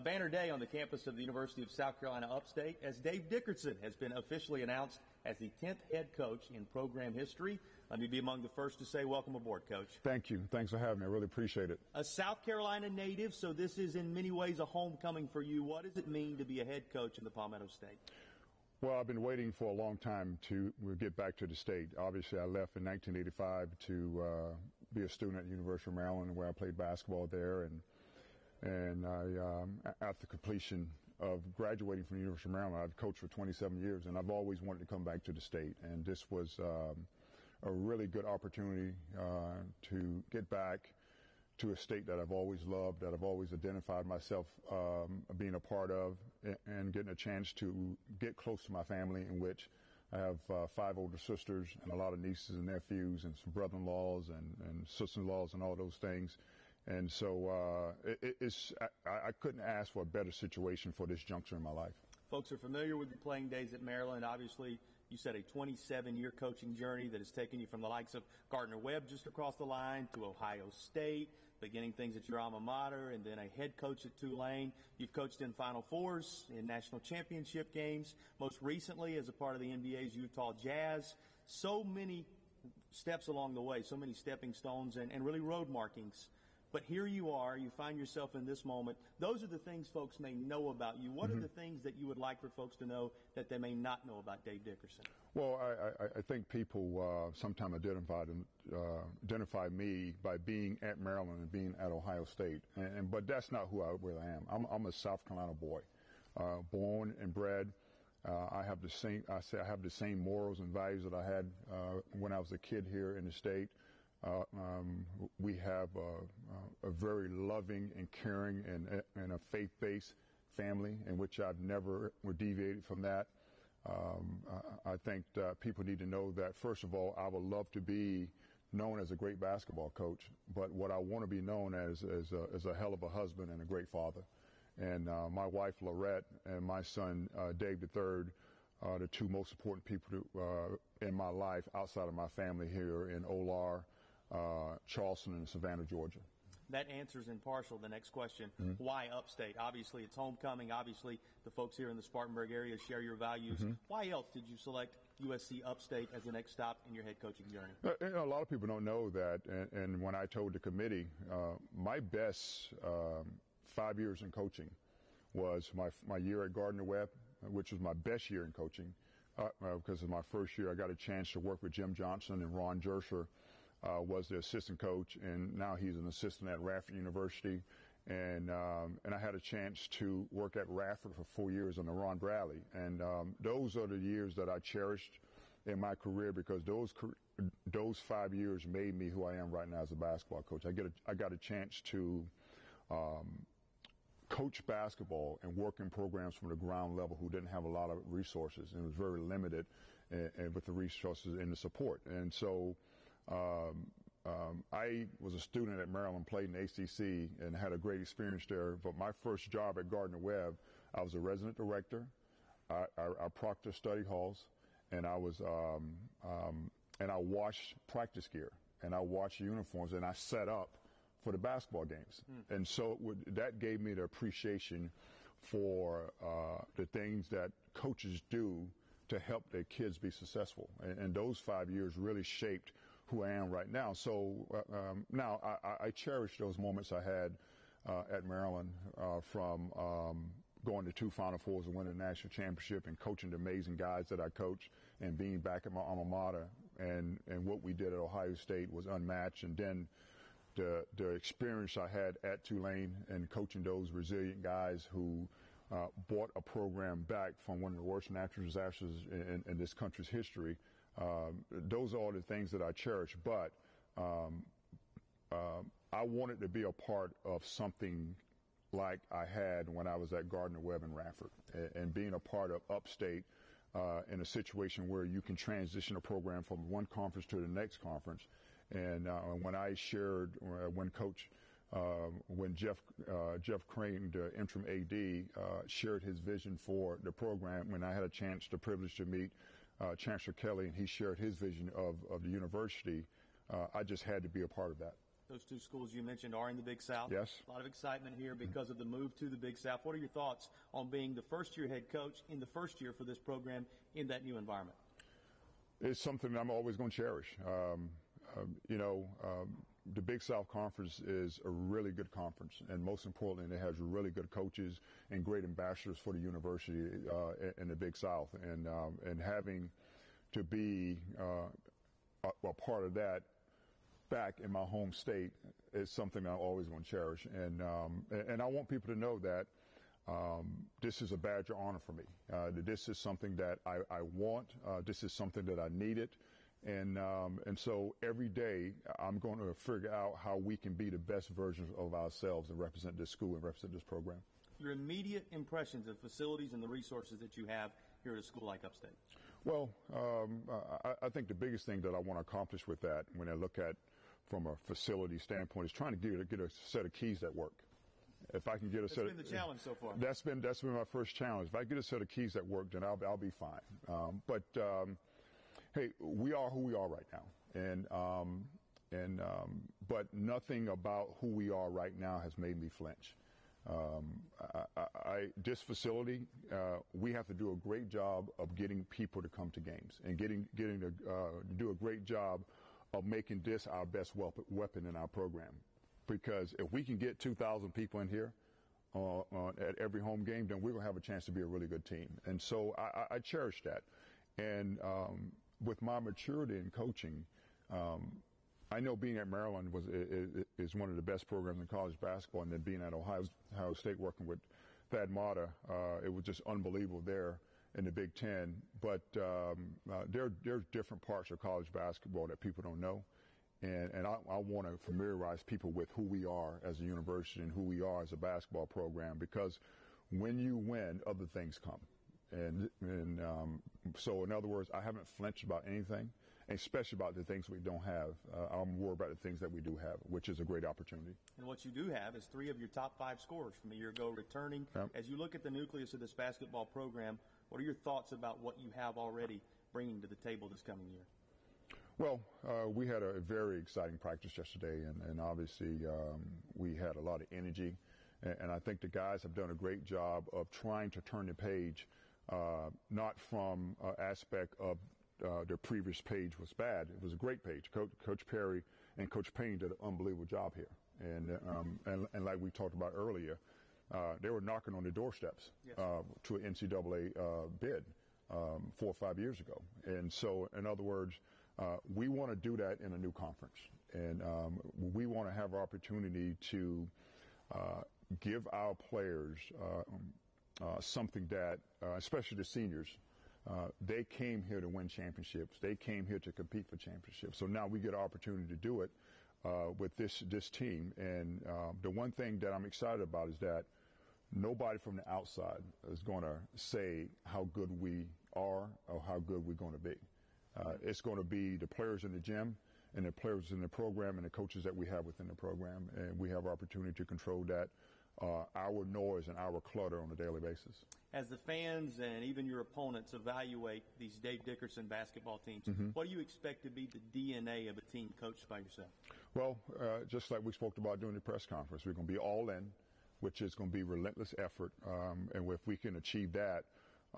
A banner day on the campus of the University of South Carolina Upstate as Dave Dickerson has been officially announced as the 10th head coach in program history. Let me be among the first to say welcome aboard, Coach. Thank you. Thanks for having me. I really appreciate it. A South Carolina native, so this is in many ways a homecoming for you. What does it mean to be a head coach in the Palmetto State? Well, I've been waiting for a long time to get back to the state. Obviously, I left in 1985 to uh, be a student at the University of Maryland, where I played basketball there, and and I, um, after completion of graduating from the University of Maryland, I've coached for 27 years, and I've always wanted to come back to the state. And this was um, a really good opportunity uh, to get back to a state that I've always loved, that I've always identified myself um, being a part of, and getting a chance to get close to my family, in which I have uh, five older sisters and a lot of nieces and nephews, and some brother-in-laws and, and sister-in-laws, and all those things. And so uh, it, it's I, I couldn't ask for a better situation for this juncture in my life. Folks are familiar with your playing days at Maryland. Obviously, you said a 27-year coaching journey that has taken you from the likes of Gardner Webb just across the line to Ohio State, beginning things at your alma mater, and then a head coach at Tulane. You've coached in Final Fours, in national championship games, most recently as a part of the NBA's Utah Jazz. So many steps along the way, so many stepping stones and, and really road markings but here you are, you find yourself in this moment. Those are the things folks may know about you. What mm-hmm. are the things that you would like for folks to know that they may not know about Dave Dickerson? Well, I, I, I think people uh, sometimes identify, uh, identify me by being at Maryland and being at Ohio State, and, and but that's not who I really am. I'm, I'm a South Carolina boy, uh, born and bred. Uh, I have the same. I say I have the same morals and values that I had uh, when I was a kid here in the state. Uh, um, we have a, very loving and caring and, and a faith-based family in which I've never deviated from that. Um, I, I think people need to know that, first of all, I would love to be known as a great basketball coach, but what I want to be known as is a, a hell of a husband and a great father. And uh, my wife, Lorette, and my son, uh, Dave III, are the two most important people to, uh, in my life outside of my family here in Olar uh, Charleston and Savannah, Georgia. That answers in partial the next question. Mm-hmm. Why upstate? Obviously, it's homecoming. Obviously, the folks here in the Spartanburg area share your values. Mm-hmm. Why else did you select USC Upstate as the next stop in your head coaching journey? Uh, you know, a lot of people don't know that. And, and when I told the committee, uh, my best um, five years in coaching was my, my year at Gardner Webb, which was my best year in coaching. Uh, because uh, of my first year, I got a chance to work with Jim Johnson and Ron Jirsa uh, was the assistant coach, and now he's an assistant at Radford University. And um, and I had a chance to work at Radford for four years under Ron Bradley, and um, those are the years that I cherished in my career because those those five years made me who I am right now as a basketball coach. I get a, I got a chance to um, coach basketball and work in programs from the ground level who didn't have a lot of resources and was very limited and, and with the resources and the support. And so um, um, I was a student at Maryland, played in ACC, and had a great experience there. But my first job at Gardner Webb, I was a resident director. I, I, I proctored study halls, and I was um, um, and I washed practice gear, and I washed uniforms, and I set up for the basketball games. Mm. And so would, that gave me the appreciation for uh, the things that coaches do to help their kids be successful. And, and those five years really shaped who I am right now. So uh, um, now I, I, cherish those moments I had uh, at Maryland uh, from um, going to two Final Fours and winning a national championship and coaching the amazing guys that I coach and being back at my alma mater and, and what we did at Ohio State was unmatched. And then the, the experience I had at Tulane and coaching those resilient guys who uh, brought a program back from one of the worst natural disasters in, in this country's history um, those are all the things that I cherish, but um, uh, I wanted to be a part of something like I had when I was at Gardner Webb and Radford, and, and being a part of Upstate uh, in a situation where you can transition a program from one conference to the next conference. And uh, when I shared, uh, when Coach, um, when Jeff uh, Jeff Crane, the interim AD, uh, shared his vision for the program, when I had a chance, the privilege to meet uh, Chancellor Kelly, and he shared his vision of, of the university. Uh, I just had to be a part of that. Those two schools you mentioned are in the Big South. Yes. A lot of excitement here because of the move to the Big South. What are your thoughts on being the first year head coach in the first year for this program in that new environment? It's something I'm always going to cherish. Um, um, you know, um, the Big South Conference is a really good conference, and most importantly, it has really good coaches and great ambassadors for the university uh, in the Big South, and um, and having to be uh, a, a, part of that back in my home state is something I always want to cherish, and um, and I want people to know that. Um, this is a badge of honor for me. Uh, this is something that I, I want. Uh, this is something that I needed. And um, and so every day I'm going to figure out how we can be the best versions of ourselves and represent this school and represent this program. Your immediate impressions of facilities and the resources that you have here at a school like Upstate. Well, um, I, I, think the biggest thing that I want to accomplish with that, when I look at from a facility standpoint, is trying to get, get a set of keys that work. If I can get a that's set, been the challenge so far. That's been that's been my first challenge. If I get a set of keys that work, then I'll I'll be fine. Um, but um, hey, we are who we are right now, and um, and um, but nothing about who we are right now has made me flinch. Um, I, I, this facility, uh, we have to do a great job of getting people to come to games and getting getting to uh, do a great job of making this our best weapon in our program. Because if we can get 2,000 people in here uh, at every home game, then we're going to have a chance to be a really good team. And so I, I cherish that. And um, with my maturity in coaching, um, I know being at Maryland was is, one of the best programs in college basketball, and then being at Ohio, Ohio State working with Thad Matta, uh, it was just unbelievable there in the Big Ten. But um, uh, there there's different parts of college basketball that people don't know, and and I, I want to familiarize people with who we are as a university and who we are as a basketball program because when you win, other things come. And, and um, so, in other words, I haven't flinched about anything, especially about the things we don't have. Uh, I'm worried about the things that we do have, which is a great opportunity. And what you do have is three of your top five scorers from a year ago returning. Yep. As you look at the nucleus of this basketball program, what are your thoughts about what you have already bringing to the table this coming year? Well, uh, we had a very exciting practice yesterday, and, and obviously um, we had a lot of energy. And, and I think the guys have done a great job of trying to turn the page not from uh, aspect of uh, their previous page was bad. It was a great page. Coach, Coach Perry and Coach Payne did an unbelievable job here. And, um, and, and, like we talked about earlier, uh, they were knocking on the doorsteps yes. uh, to an NCAA uh, bid um, four or five years ago. And so, in other words, we want to do that in a new conference. And um, we want to have opportunity to give our players uh, something that, uh, especially the seniors, uh, they came here to win championships. They came here to compete for championships. So now we get an opportunity to do it uh, with this this team. And um, the one thing that I'm excited about is that nobody from the outside is going to say how good we are or how good we're going to be. Uh, it's going to be the players in the gym and the players in the program and the coaches that we have within the program, and we have opportunity to control that uh, our noise and our clutter on a daily basis. As the fans and even your opponents evaluate these Dave Dickerson basketball teams, mm-hmm. what do you expect to be the DNA of a team coached by yourself? Well, uh, just like we spoke about during the press conference, we're going to be all in, which is going to be relentless effort. Um, and if we can achieve that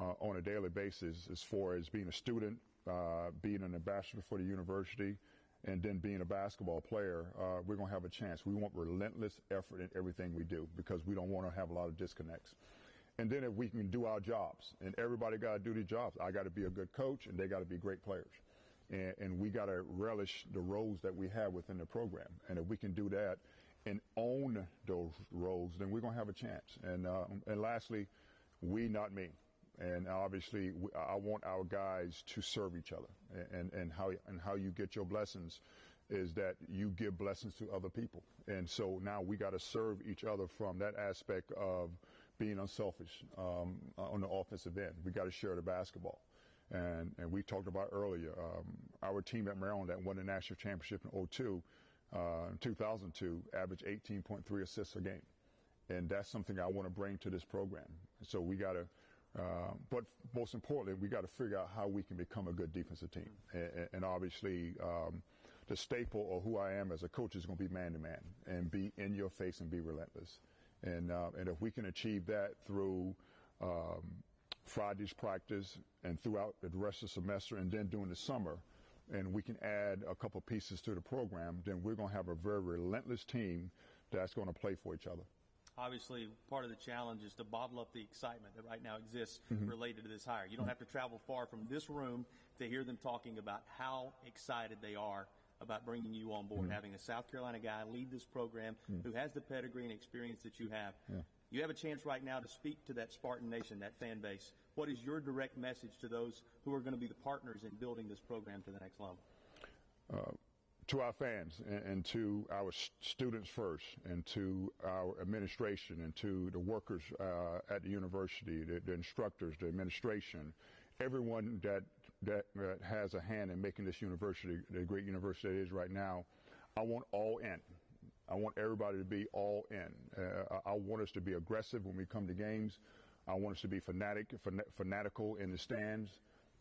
uh, on a daily basis, as far as being a student, uh, being an ambassador for the university, and then being a basketball player, uh, we're going to have a chance. We want relentless effort in everything we do because we don't want to have a lot of disconnects. And then if we can do our jobs, and everybody got to do their jobs, I got to be a good coach, and they got to be great players. And, and we got to relish the roles that we have within the program. And if we can do that and own those roles, then we're going to have a chance. And, uh, and lastly, we, not me and obviously I want our guys to serve each other. And and how and how you get your blessings is that you give blessings to other people. And so now we got to serve each other from that aspect of being unselfish um, on the offensive end. We got to share the basketball. And, and we talked about earlier, um, our team at Maryland that won the national championship in 02, uh, 2002, averaged 18.3 assists a game. And that's something I want to bring to this program. So we got to uh, but most importantly, we got to figure out how we can become a good defensive team. And, and obviously, um, the staple of who I am as a coach is going to be man to man and be in your face and be relentless. And uh, and if we can achieve that through um, Friday's practice and throughout the rest of the semester and then during the summer, and we can add a couple pieces to the program, then we're going to have a very relentless team that's going to play for each other. Obviously, part of the challenge is to bottle up the excitement that right now exists Mm-hmm. related to this hire. You don't have to travel far from this room to hear them talking about how excited they are about bringing you on Mm-hmm. board, having a South Carolina guy lead this program who has the pedigree and experience that you have. You have a chance right now to speak to that Spartan Nation, that fan base. What is your direct message to those who are going to be the partners in building this program to the next level? To our fans and, and to our students first, and to our administration, and to the workers uh, at the university, the, the instructors, the administration, everyone that, that that has a hand in making this university the great university it is right now. I want all in. I want everybody to be all in. Uh, I want us to be aggressive when we come to games. I want us to be fanatic, fan- fanatical in the stands.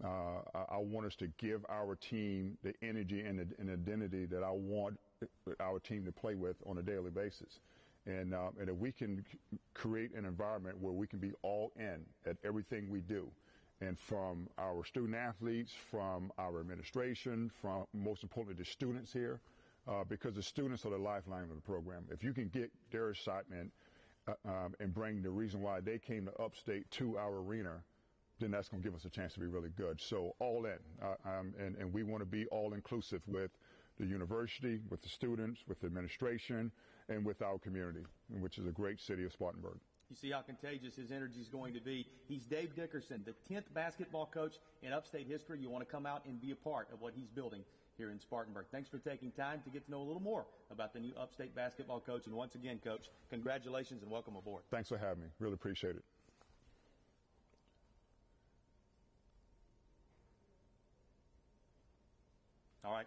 Uh, I, I want us to give our team the energy and the and identity that I want our team to play with on a daily basis. And, uh, and if we can create an environment where we can be all in at everything we do, and from our student athletes, from our administration, from most importantly the students here, uh, because the students are the lifeline of the program. If you can get their excitement uh, um, and bring the reason why they came to Upstate to our arena, then that's going to give us a chance to be really good. So all in, uh, um, and, and we want to be all inclusive with the university, with the students, with the administration, and with our community, which is a great city of Spartanburg. You see how contagious his energy is going to be. He's Dave Dickerson, the 10th basketball coach in upstate history. You want to come out and be a part of what he's building here in Spartanburg. Thanks for taking time to get to know a little more about the new upstate basketball coach. And once again, coach, congratulations and welcome aboard. Thanks for having me. Really appreciate it. All right.